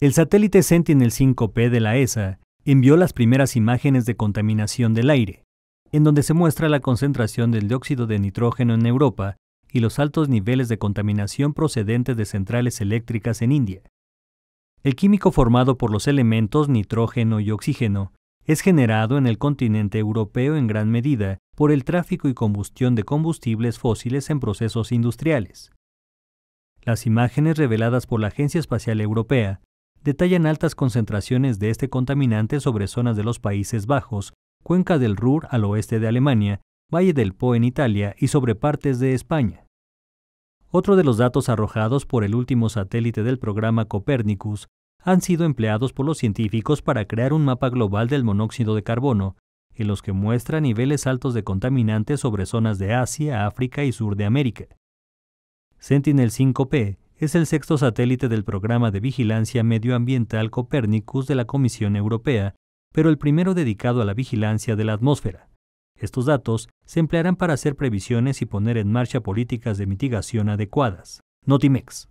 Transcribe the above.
El satélite Sentinel-5P de la ESA envió las primeras imágenes de contaminación del aire, en donde se muestra la concentración del dióxido de nitrógeno en Europa y los altos niveles de contaminación procedentes de centrales eléctricas en India. El químico formado por los elementos nitrógeno y oxígeno es generado en el continente europeo en gran medida por el tráfico y combustión de combustibles fósiles en procesos industriales. Las imágenes reveladas por la Agencia Espacial Europea detallan altas concentraciones de este contaminante sobre zonas de los Países Bajos, cuenca del Ruhr al oeste de Alemania, Valle del Po en Italia y sobre partes de España. Otro de los datos arrojados por el último satélite del programa Copernicus han sido empleados por los científicos para crear un mapa global del monóxido de carbono, en los que muestra niveles altos de contaminantes sobre zonas de Asia, África y Sur de América. Sentinel-5P es el sexto satélite del programa de vigilancia medioambiental Copernicus de la Comisión Europea, pero el primero dedicado a la vigilancia de la atmósfera. Estos datos se emplearán para hacer previsiones y poner en marcha políticas de mitigación adecuadas. Notimex.